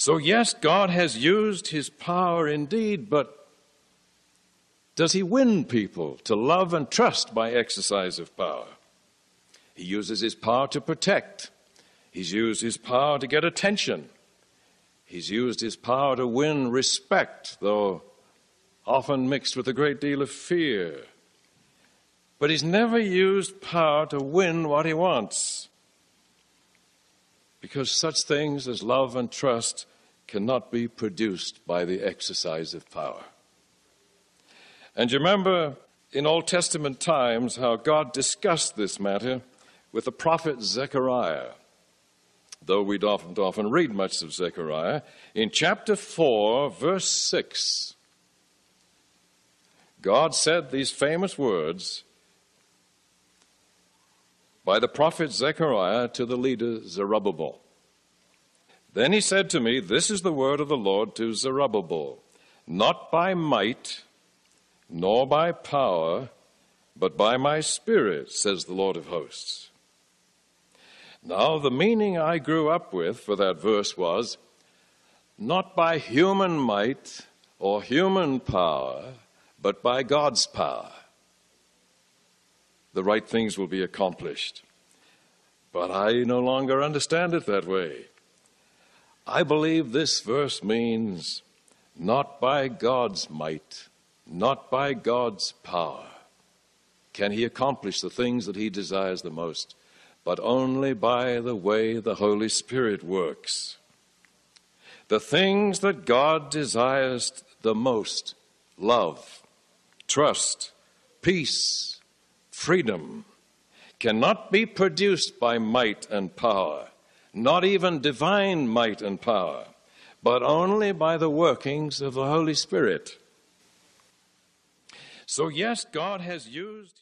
So, yes, God has used his power indeed, but does he win people to love and trust by exercise of power? He uses his power to protect. He's used his power to get attention. He's used his power to win respect, though often mixed with a great deal of fear. But he's never used power to win what he wants. Because such things as love and trust cannot be produced by the exercise of power. And you remember in Old Testament times how God discussed this matter with the prophet Zechariah. Though we don't often read much of Zechariah, in chapter 4, verse 6, God said these famous words by the prophet Zechariah to the leader Zerubbabel. Then he said to me, This is the word of the Lord to Zerubbabel, not by might, nor by power, but by my spirit, says the Lord of hosts. Now, the meaning I grew up with for that verse was not by human might or human power, but by God's power. The right things will be accomplished. But I no longer understand it that way. I believe this verse means not by God's might, not by God's power can he accomplish the things that he desires the most, but only by the way the Holy Spirit works. The things that God desires the most love, trust, peace, freedom cannot be produced by might and power, not even divine might and power, but only by the workings of the Holy Spirit. So, yes, God has used